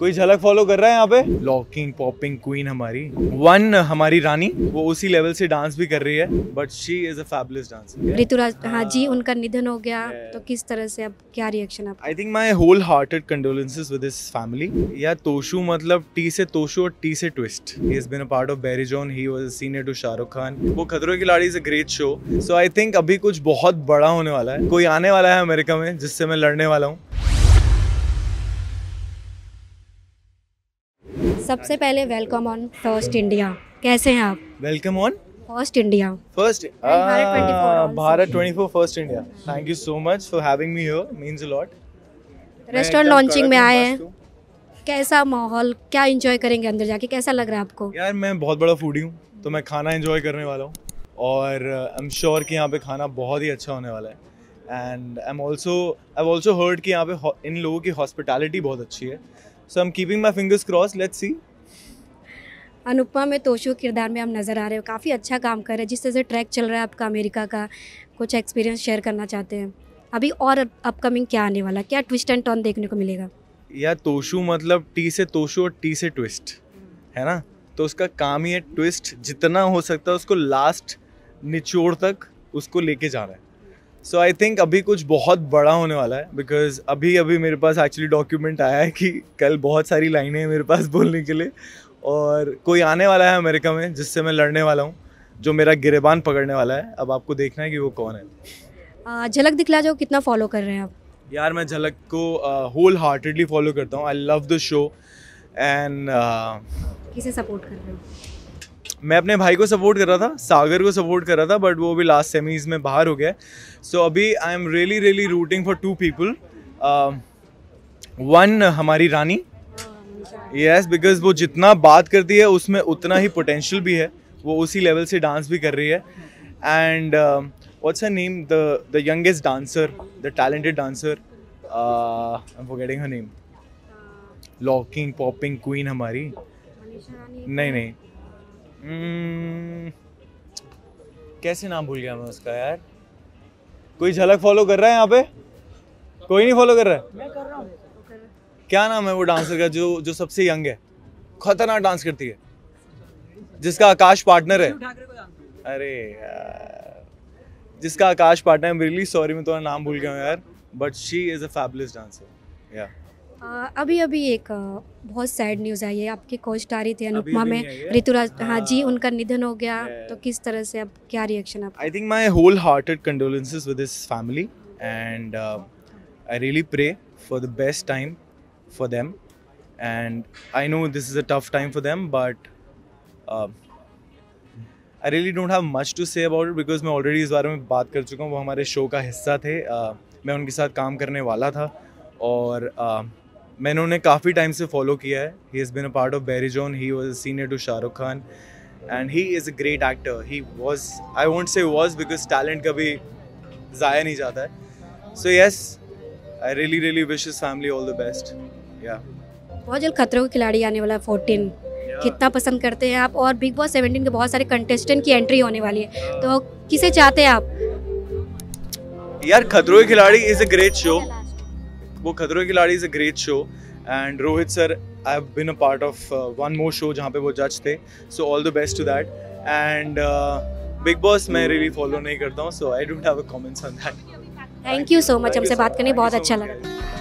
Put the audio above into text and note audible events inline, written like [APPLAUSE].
कोई झलक फॉलो कर रहा है यहाँ पे? लॉकिंग पॉपिंग क्वीन हमारी। वन हमारी रानी वो उसी लेवल से डांस भी कर रही है but she is a fabulous dancer Rituraj हाँ जी उनका निधन हो गया yeah. तो किस तरह से अब क्या रिएक्शन आप? I think my whole hearted condolences with this family या तोशु मतलब टी से तोशु और टी से twist he has been a part of Barry John he was senior to Shahrukh Khan वो Khatron ki Khiladi is a great show so I think अभी कुछ बहुत बड़ा होने वाला है। कोई आने वाला है अमेरिका में जिससे मैं लड़ने वाला हूँ? सबसे पहले वेलकम ऑन फ़र्स्ट इंडिया कैसे हैं आप? Welcome on first India First, Bharat 24 ah, also. Bharat 24 First India. Thank you so much for having me here. Means a lot. Restaurant launching में आए हैं कैसा माहौल? क्या एंजॉय करेंगे अंदर जाके? कैसा लग रहा है आपको? यार मैं बहुत बड़ा फूडी हूँ तो मैं खाना एंजॉय करने वाला हूँ। और आई एम श्योर कि यहाँ पे खाना बहुत ही अच्छा होने वाला है। And I am also I also heard कि यहाँ पे इन लोगों की हॉस्पिटैलिटी बहुत अच्छी है। So I am keeping my fingers cross let's see Anupama में तोशु किरदार में आप नज़र आ रहे हो। काफ़ी अच्छा काम कर रहे हैं। जिस तरह से ट्रैक चल रहा है आपका अमेरिका का कुछ एक्सपीरियंस शेयर करना चाहते हैं। अभी और अपकमिंग क्या आने वाला क्या ट्विस्ट एंड टर्न देखने को मिलेगा? या तोशु मतलब टी से तोशु और टी से ट्विस्ट है ना? तो उसका काम ही है ट्विस्ट जितना हो सकता है उसको लास्ट निचोड़ तक उसको लेके जाना है। सो आई थिंक अभी कुछ बहुत बड़ा होने वाला है बिकॉज़ अभी अभी मेरे पास एक्चुअली डॉक्यूमेंट आया है कि कल बहुत सारी लाइनें हैं मेरे पास [LAUGHS] बोलने के लिए। और कोई आने वाला है अमेरिका में जिससे मैं लड़ने वाला हूँ जो मेरा गिरेबान पकड़ने वाला है अब आपको देखना है कि वो कौन है। झलक दिखला जाओ कितना फॉलो कर रहे हैं आप। यार मैं झलक को होल हार्टेडली फॉलो करता हूँ। I love the show and किसे सपोर्ट कर रहे हो? मैं अपने भाई को सपोर्ट कर रहा था सागर को सपोर्ट कर रहा था बट वो भी लास्ट सेमीज में बाहर हो गया. सो so, अभी I am really really rooting for two people one हमारी रानी. यस बिकॉज़ वो जितना बात करती है उसमें उतना ही पोटेंशियल भी है. वो उसी लेवल से डांस भी कर रही है. And what's her name the the youngest dancer the talented dancer I am forgetting her name locking popping queen हमारी. नहीं नहीं. कैसे नाम भूल गया मैं उसका यार? कोई झलक फॉलो कर रहा है यहाँ पे? कोई नहीं फॉलो कर रहा है? मैं कर रहा हूँ। क्या नाम है वो डांसर का जो जो सबसे यंग है? खतरनाक डांस करती है। जिसका आकाश पार्टनर है। अरे यार। जिसका आकाश पार्टनर है रियली सॉरी मैं तुम्हारा नाम भूल गया हूँ यार। But she is a fabulous dancer या अभी अभी एक बहुत सैड न्यूज़ आई है। आपके कोच आ रही थे अनुपमा में। ऋतुराज हाँ।, हाँ, जी उनका निधन हो गया। तो किस तरह से अब क्या रिएक्शन आप I think my whole hearted condolences with his family and I really pray for the best time for them and I know this is a tough time for them but I really don't have much to say about it because मैं already इस बारे में बात कर चुका हूँ। वो हमारे शो का हिस्सा थे। Uh, मैं उनके साथ काम करने वाला था और uh, मैंने उन्हें काफ़ी टाइम से फॉलो किया है. He has been a part of Barry John he was senior to Shahrukh Khan and he is a great actor he was I want say was because talent कभी ज़ाया नहीं जाता है. So yes I really really wish is family all the best या बहुत जल्द खतरों के खिलाड़ी आने वाला है फोर्टीन कितना पसंद करते हैं आप? और बिग बॉस सेवेंटीन के बहुत सारे कंटेस्टेंट की एंट्री होने वाली है. तो किसे चाहते हैं आप? यार खतरों के खिलाड़ी इज़ अ ग्रेट शो वो Khatron ki Khiladi is a great show and Rohit sir I have been a part of one more show जहाँ पे वो जज थे. So all the best to that and Bigg Boss मैं really follow नहीं करता हूँ so I don't have a comments on that thank you so much हमसे बात करने बहुत अच्छा लगा।